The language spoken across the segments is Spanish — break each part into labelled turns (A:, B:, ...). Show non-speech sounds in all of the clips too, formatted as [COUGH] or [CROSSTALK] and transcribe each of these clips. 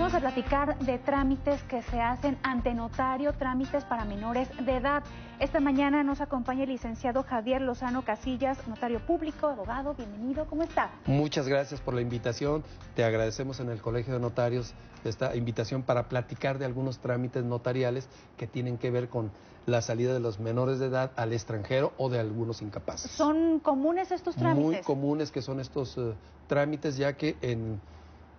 A: Vamos a platicar de trámites que se hacen ante notario, trámites para menores de edad. Esta mañana nos acompaña el licenciado Javier Lozano Casillas, notario público, abogado. Bienvenido, ¿cómo está?
B: Muchas gracias por la invitación. Te agradecemos en el Colegio de Notarios esta invitación para platicar de algunos trámites notariales que tienen que ver con la salida de los menores de edad al extranjero o de algunos incapaces.
A: ¿Son comunes estos trámites?
B: Muy comunes que son estos uh, trámites, ya que en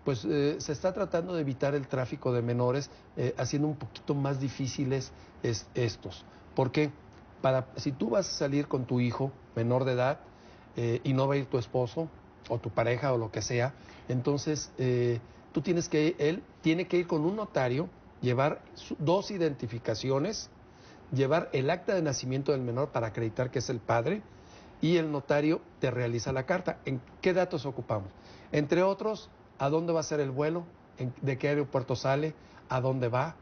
B: pues eh, se está tratando de evitar el tráfico de menores, eh, haciendo un poquito más difíciles es, estos. ¿Por qué? Para, si tú vas a salir con tu hijo menor de edad eh, y no va a ir tu esposo o tu pareja o lo que sea, entonces tú tienes que, él tiene que ir con un notario, llevar dos identificaciones, llevar el acta de nacimiento del menor para acreditar que es el padre y el notario te realiza la carta. ¿En qué datos ocupamos? Entre otros, a dónde va a ser el vuelo, de qué aeropuerto sale, a dónde va.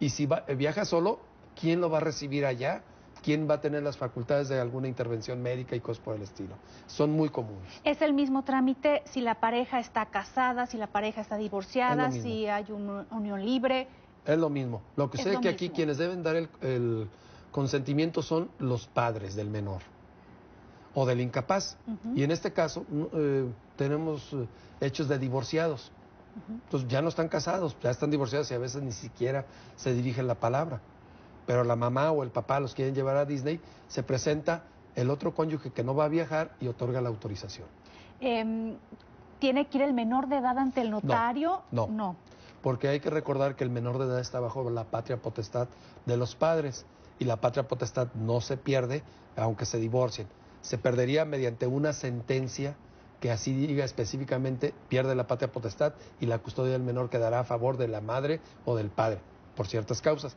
B: Y si viaja solo, ¿quién lo va a recibir allá? ¿Quién va a tener las facultades de alguna intervención médica y cosas por el estilo? Son muy comunes.
A: ¿Es el mismo trámite si la pareja está casada, si la pareja está divorciada, si hay una unión libre?
B: Es lo mismo. Lo que sé es que aquí quienes deben dar el consentimiento son los padres del menor o del incapaz. Y en este caso eh, tenemos eh, hechos de divorciados. Entonces ya no están casados, ya están divorciados y a veces ni siquiera se dirigen la palabra. Pero la mamá o el papá los quieren llevar a Disney, se presenta el otro cónyuge que no va a viajar y otorga la autorización.
A: Em, ¿Tiene que ir el menor de edad ante el notario?
B: No, no, no. Porque hay que recordar que el menor de edad está bajo la patria potestad de los padres y la patria potestad no se pierde aunque se divorcien se perdería mediante una sentencia que así diga específicamente pierde la patria potestad y la custodia del menor quedará a favor de la madre o del padre, por ciertas causas.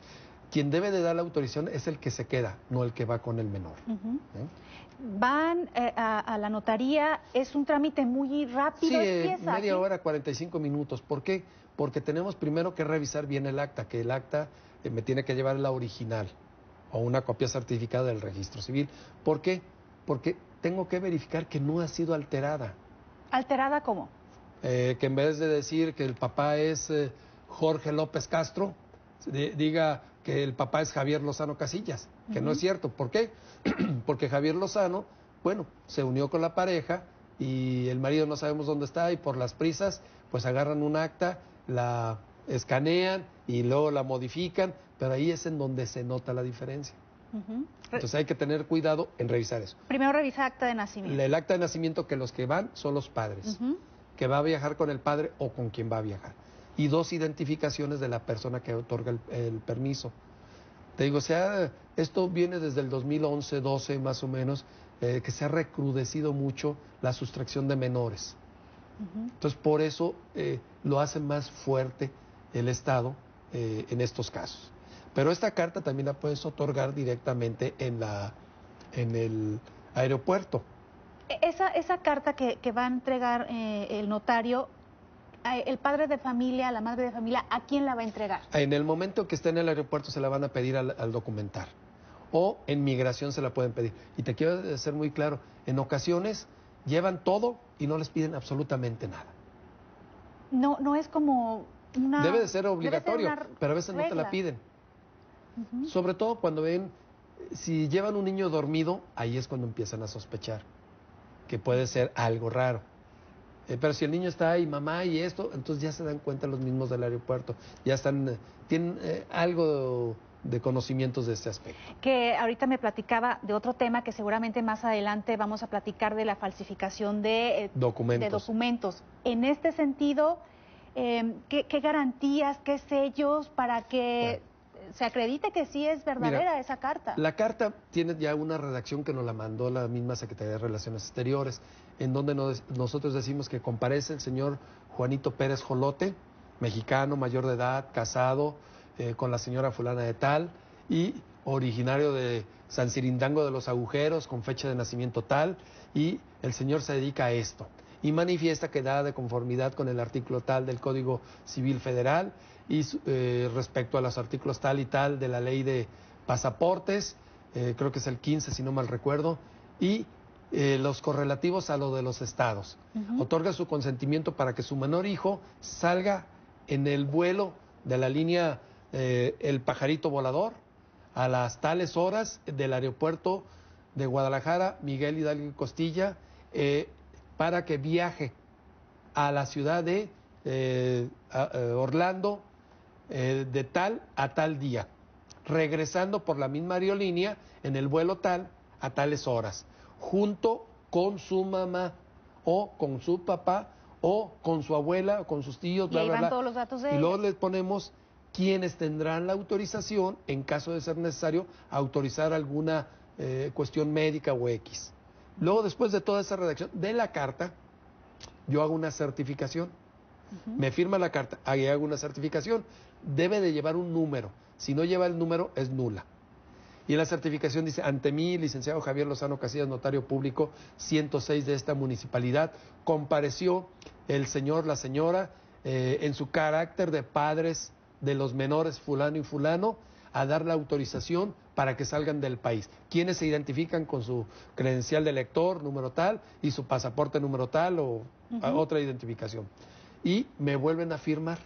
B: Quien debe de dar la autorización es el que se queda, no el que va con el menor. ¿Eh?
A: Van eh, a, la notaría, es un trámite muy rápido.
B: Sí, media hora, 45 minutos. ¿Por qué? Porque tenemos primero que revisar bien el acta, que el acta eh, me tiene que llevar la original o una copia certificada del registro civil. ¿Por qué? porque tengo que verificar que no ha sido alterada.
A: ¿Alterada cómo?
B: Eh, que en vez de decir que el papá es eh, Jorge López Castro, diga que el papá es Javier Lozano Casillas, que no es cierto. ¿Por qué? [CLEARS THROAT] porque Javier Lozano, bueno, se unió con la pareja y el marido no sabemos dónde está y por las prisas, pues agarran un acta, la escanean y luego la modifican, pero ahí es en donde se nota la diferencia. Entonces hay que tener cuidado en revisar eso.
A: Primero revisa acta de nacimiento.
B: El acta de nacimiento que los que van son los padres, que va a viajar con el padre o con quien va a viajar. Y dos identificaciones de la persona que otorga el, permiso. Te digo, sea, esto viene desde el 2011, 12 más o menos, eh, que se ha recrudecido mucho la sustracción de menores. Entonces, por eso eh, lo hace más fuerte el Estado eh, en estos casos. Pero esta carta también la puedes otorgar directamente en, la, en el aeropuerto.
A: E, esa, esa carta que, va a entregar eh, el notario, eh, el padre de familia, la madre de familia, ¿a quién la va a entregar?
B: En el momento que esté en el aeropuerto se la van a pedir al, al documentar. O en migración se la pueden pedir. Y te quiero decir muy claro, en ocasiones llevan todo y no les piden absolutamente nada.
A: No, no es como una...
B: Debe de ser obligatorio, pero a veces no te la piden. Sobre todo cuando ven, si llevan un niño dormido, ahí es cuando empiezan a sospechar que puede ser algo raro. Eh, pero si el niño está ahí, mamá y esto, entonces ya se dan cuenta los mismos del aeropuerto, ya están, eh, tienen eh, algo de conocimientos de este aspecto.
A: Que ahorita me platicaba de otro tema que seguramente más adelante vamos a platicar de la falsificación de,
B: documentos.
A: de documentos. En este sentido, ¿qué, garantías, qué sellos para que se acredite que sí es verdadera esa carta.
B: La carta tiene ya una redacción que nos la mandó la misma Secretaría de Relaciones Exteriores, en donde nosotros decimos que comparece el señor Juanito Pérez Jolote, mexicano, mayor de edad, casado eh, con la señora fulana de tal y originario de San Cirindango de los Agujeros, con fecha de nacimiento tal, y el señor se dedica a esto y manifiesta que da de conformidad con el artículo tal del Código Civil Federal y eh, respecto a los artículos tal y tal de la ley de pasaportes, eh, creo que es el 15 si no mal recuerdo, y eh, los correlativos a lo de los estados. Otorga su consentimiento para que su menor hijo salga en el vuelo de la línea eh, El Pajarito Volador a las tales horas del aeropuerto de Guadalajara, Miguel Hidalgo y Costilla, eh, para que viaje a la ciudad de eh, Orlando de tal a tal día, regresando por la misma aerolínea en el vuelo tal a tales horas, junto con su mamá o con su papá o con su abuela o con sus tíos,
A: y bla, todos los datos de
B: Y luego les ponemos quienes tendrán la autorización, en caso de ser necesario, autorizar alguna eh, cuestión médica o X. Luego, después de toda esa redacción de la carta, yo hago una certificación. Me firma la carta, ahí hago una certificación. Debe de llevar un número. Si no lleva el número, es nula. Y en la certificación dice, ante mí, licenciado Javier Lozano Casillas, notario público 106 de esta municipalidad, compareció el señor, la señora, eh, en su carácter de padres de los menores fulano y fulano, a dar la autorización para que salgan del país. Quienes se identifican con su credencial de lector, número tal, y su pasaporte número tal o otra identificación. Y me vuelven a firmar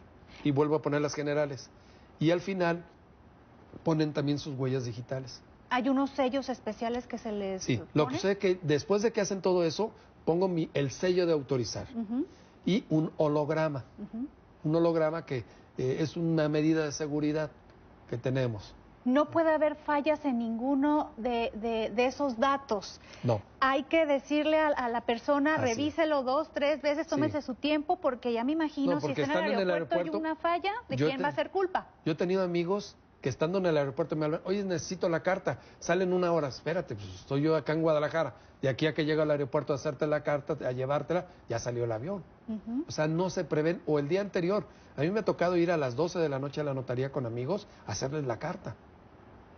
B: y vuelvo a poner las generales. Y al final ponen también sus huellas digitales.
A: ¿Hay unos sellos especiales que se les
B: Sí, lo que sé que después de que hacen todo eso, pongo mi, el sello de autorizar y un holograma. Un holograma que eh, es una medida de seguridad que tenemos.
A: No puede haber fallas en ninguno de, de, esos datos.
B: No.
A: Hay que decirle a, la persona, revíselo dos, tres veces, tómese su tiempo, porque ya me imagino si está en el, aeropuerto, y una falla, ¿de quién va a ser culpa?
B: Yo he tenido amigos que estando en el aeropuerto me hablan, oye, necesito la carta, sale en una hora, espérate, pues estoy yo acá en Guadalajara, de aquí a que llego al aeropuerto a hacerte la carta, a llevártela, ya salió el avión. O sea, no se prevén, o el día anterior, a mí me ha tocado ir a las 12 de la noche a la notaría con amigos a hacerles la carta,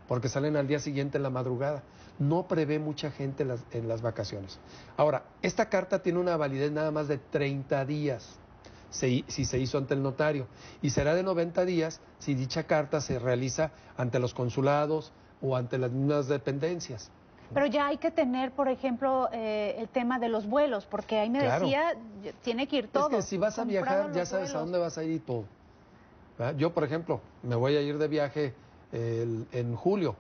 B: porque salen al día siguiente en la madrugada. No prevé mucha gente en las, en las vacaciones. Ahora, esta carta tiene una validez nada más de 30 días si se hizo ante el notario y será de 90 días si dicha carta se realiza ante los consulados o ante las mismas dependencias.
A: Pero ya hay que tener, por ejemplo, eh, el tema de los vuelos, porque ahí me decía, tiene que ir todo.
B: Es que si vas a viajar, ya sabes a dónde vas a ir y todo. Yo, por ejemplo, me voy a ir de viaje en julio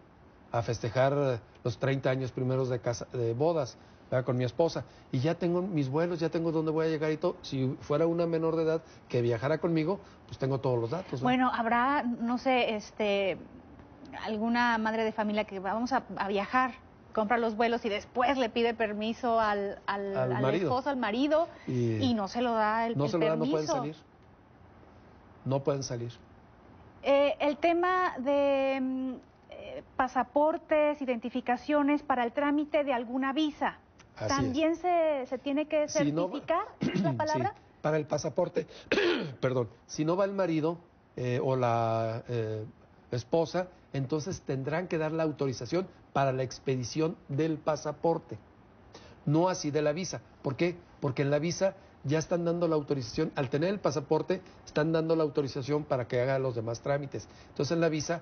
B: a festejar los 30 años primeros de, casa, de bodas con mi esposa. Y ya tengo mis vuelos, ya tengo dónde voy a llegar y todo. Si fuera una menor de edad que viajara conmigo, pues tengo todos los datos.
A: Bueno, habrá, no sé, este, alguna madre de familia que vamos a, viajar compra los vuelos y después le pide permiso al, al, al, esposo, al marido, y, no se lo da el,
B: no
A: se
B: lo Da, no pueden salir. No pueden salir.
A: Eh, el tema de mm, eh, pasaportes, identificaciones para el trámite de alguna visa. ¿También se, se, tiene que certificar [CLEARS THROAT] la palabra?
B: para el pasaporte, [CLEARS THROAT] perdón, si no va el marido eh, o la eh, esposa, entonces tendrán que dar la autorización para la expedición del pasaporte, no así de la visa. ¿Por qué? Porque en la visa ya están dando la autorización, al tener el pasaporte, están dando la autorización para que haga los demás trámites. Entonces en la visa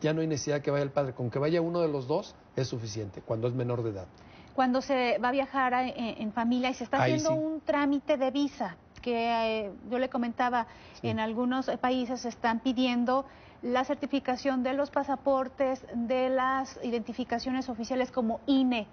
B: ya no hay necesidad que vaya el padre, con que vaya uno de los dos es suficiente, cuando es menor de edad
A: cuando se va a viajar en, familia y se está haciendo un trámite de visa, que eh, yo le comentaba, en algunos países se están pidiendo la certificación de los pasaportes, de las identificaciones oficiales como INE.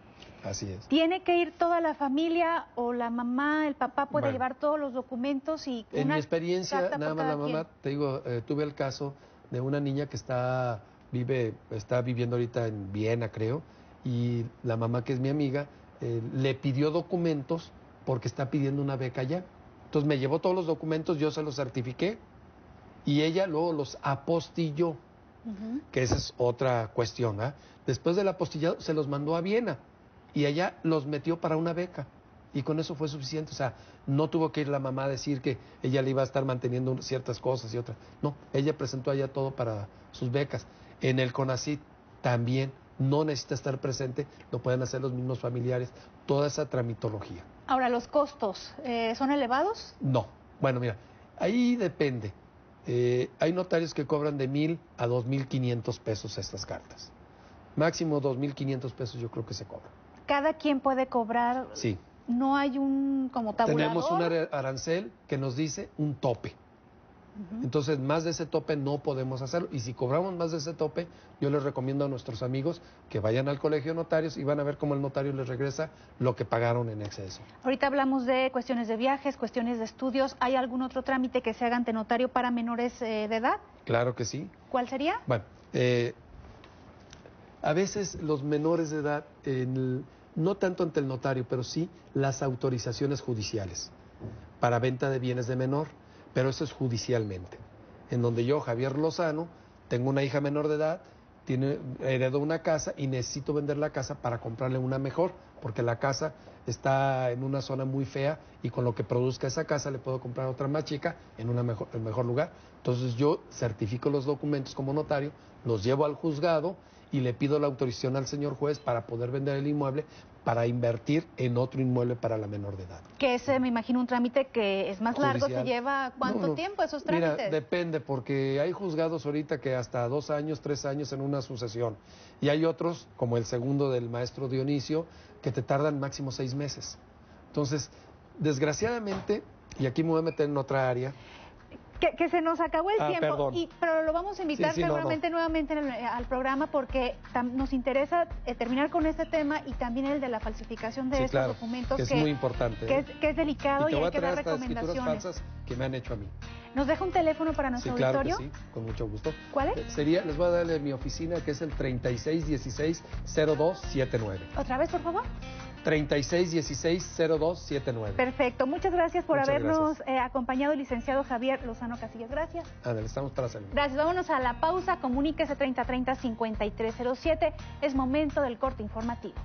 B: Así es.
A: ¿Tiene que ir toda la familia o la mamá, el papá puede llevar todos los documentos y
B: En mi experiencia, nada más la mamá, te digo, eh, tuve el caso de una niña que está vive está viviendo ahorita en Viena, creo, y la mamá, que es mi amiga, eh, le pidió documentos porque está pidiendo una beca allá. Entonces me llevó todos los documentos, yo se los certifiqué y ella luego los apostilló, que esa es otra cuestión. ¿ah? Después del apostillado se los mandó a Viena y allá los metió para una beca y con eso fue suficiente. O sea, no tuvo que ir la mamá a decir que ella le iba a estar manteniendo ciertas cosas y otras. No, ella presentó allá todo para sus becas. En el CONACIT también no necesita estar presente, lo pueden hacer los mismos familiares, toda esa tramitología.
A: Ahora, ¿los costos eh, son elevados?
B: No. Bueno, mira, ahí depende. Eh, hay notarios que cobran de mil a dos mil quinientos pesos estas cartas. Máximo dos mil quinientos pesos yo creo que se cobra.
A: ¿Cada quien puede cobrar?
B: Sí.
A: ¿No hay un como tabulador?
B: Tenemos un arancel que nos dice un tope. Entonces, más de ese tope no podemos hacerlo. Y si cobramos más de ese tope, yo les recomiendo a nuestros amigos que vayan al colegio de notarios y van a ver cómo el notario les regresa lo que pagaron en exceso.
A: Ahorita hablamos de cuestiones de viajes, cuestiones de estudios. ¿Hay algún otro trámite que se haga ante notario para menores eh, de edad?
B: Claro que sí.
A: ¿Cuál sería?
B: Bueno, eh, a veces los menores de edad, no tanto ante el notario, pero sí las autorizaciones judiciales para venta de bienes de menor pero eso es judicialmente. En donde yo, Javier Lozano, tengo una hija menor de edad, tiene, heredo una casa y necesito vender la casa para comprarle una mejor, porque la casa está en una zona muy fea y con lo que produzca esa casa le puedo comprar otra más chica en un mejor, mejor lugar. Entonces yo certifico los documentos como notario, los llevo al juzgado y le pido la autorización al señor juez para poder vender el inmueble para invertir en otro inmueble para la menor de edad.
A: Que ese, me imagino, un trámite que es más largo, ¿se lleva cuánto tiempo esos trámites?
B: Mira, depende, porque hay juzgados ahorita que hasta dos años, tres años en una sucesión, y hay otros, como el segundo del maestro Dionisio, que te tardan máximo seis meses. Entonces, desgraciadamente, y aquí me voy a meter en otra área,
A: que, se nos acabó el ah, tiempo, y, pero lo vamos a invitar seguramente nuevamente al programa porque nos interesa eh, terminar con este tema y también el de la falsificación de estos documentos.
B: Que es muy importante.
A: Que, ¿eh? es, que es, delicado y, hay que dar recomendaciones.
B: falsas que me han hecho a mí.
A: ¿Nos deja un teléfono para nuestro
B: Que sí, con mucho gusto.
A: ¿Cuál es?
B: Eh, sería, les voy a darle mi oficina que es el 3616-0279.
A: ¿Otra vez, por favor?
B: 3616-0279.
A: Perfecto. Muchas gracias por habernos eh, acompañado, licenciado Javier Lozano Casillas. Gracias.
B: Ándale, estamos tras el...
A: Gracias. Vámonos a la pausa. Comuníquese 3030-5307. Es momento del corte informativo.